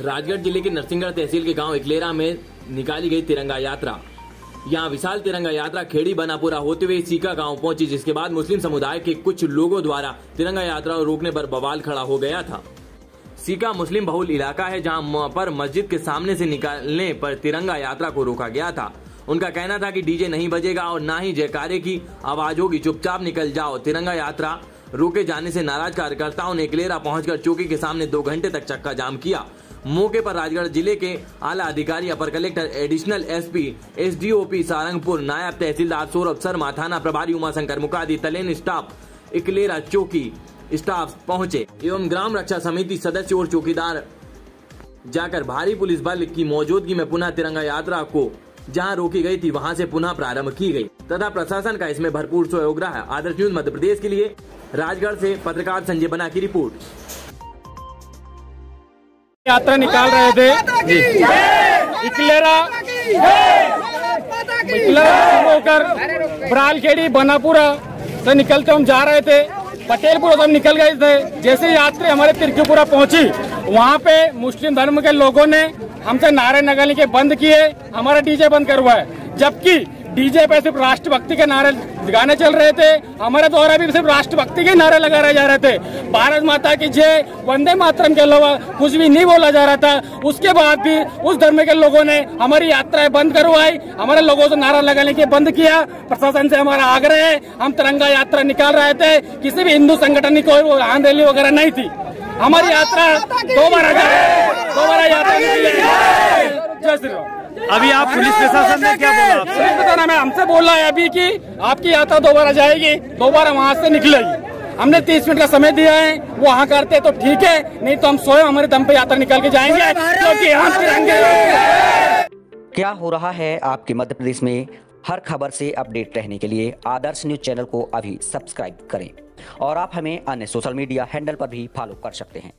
राजगढ़ ज़िले के नरसिंहगढ़ तहसील के गाँव इकलेरा में निकाली गई तिरंगा यात्रा। यहाँ विशाल तिरंगा यात्रा खेड़ी बनापुरा होते हुए सीका गाँव पहुँची, जिसके बाद मुस्लिम समुदाय के कुछ लोगों द्वारा तिरंगा यात्रा को रोकने पर बवाल खड़ा हो गया था। सीका मुस्लिम बहुल इलाका है, जहाँ पर मस्जिद के सामने से निकालने पर तिरंगा यात्रा को रोका गया था। उनका कहना था कि डीजे नहीं बजेगा और ना ही जयकारे की आवाज़ होगी। चुपचाप निकल जाओ, तिरंगा यात्रा रोके जाने से नाराज़ कार्यकर्ताओं ने क्लेरा पहुंचकर चौकी के सामने दो घंटे तक चक्का जाम किया। मौके पर राजगढ़ ज़िले के आला अधिकारी, अपर collector, additional SP, SDOP, Sarangpur नायब तहसीलदार सौरभ शर्मा, थाना प्रभारी उमाशंकर मुकादी, तलेन स्टाफ इकलेरा चौकी स्टाफ पहुँचे एवं ग्राम रक्षा समिति सदस्य और चौकीदार। जाकर भारी पुलिस बल की मौजूदगी में पुनः तिरंगा यात्रा को जहाँ रोकी गई थी, वहाँ से पुनः प्रारंभ की गई। तथा प्रशासन का इसमें भरपूर सहयोग रहा आदर्श न्यूज़ मध्य प्रदेश के लिए राजगढ़ से पत्रकार संजय बना की रिपोर्ट। यात्रा निकाल रहे थे। इकलेरा। इकलेरा होकर बरालखेड़ी बनापुरा से निकलते हम जा रहे थे। पटेलपुर से हम निकल गए थे। जैसे यात्री हमारे तिरकीपुरा पहुँची वहाँ पे मुस्लिम धर्म के लोगों ने हमसे नारे नगलने के बंद किए। हमारा डीजे बंद करवाए जबकि डीजे पे सिर्फ़ राष्ट्रभक्ति के नारे गाने चल रहे थे। हमारे द्वारा भी सिर्फ़ राष्ट्रभक्ति के नारे लगाए जा रहे थे। भारत माता की जय वंदे मातरम के अलावा कुछ भी नहीं बोला जा रहा था। उसके बाद भी उस धर्म के लोगों ने हमारी यात्राएँ बंद करवाई। हमारे लोगों से नारा लगाने के बंद किया। प्रशासन से हमारा आग्रह है हम तिरंगा यात्रा निकाल रहे थे। किसी भी हिंदू संगठन की कोई आंद रैली वगैरह नहीं थी। हमारी यात्रा दोबारा दोबारा यात्रा जय। श्री राम। अभी आप पुलिस प्रशासन ने क्या बोला? बोल रहा है अभी कि आपकी यात्रा दोबारा जाएगी दोबारा वहाँ से निकलेगी। हमने तीस मिनट का समय दिया है वो वहाँ करते तो ठीक है नहीं तो हम स्वयं हमारे दम पे यात्रा निकाल के जाएँगे क्योंकि हम तिरंगे क्या हो रहा है आपके मध्य प्रदेश में? हर खबर से अपडेट रहने के लिए आदर्श न्यूज़ चैनल को अभी सब्सक्राइब करें। और आप हमें अन्य सोशल मीडिया हैंडल पर भी फॉलो कर सकते हैं।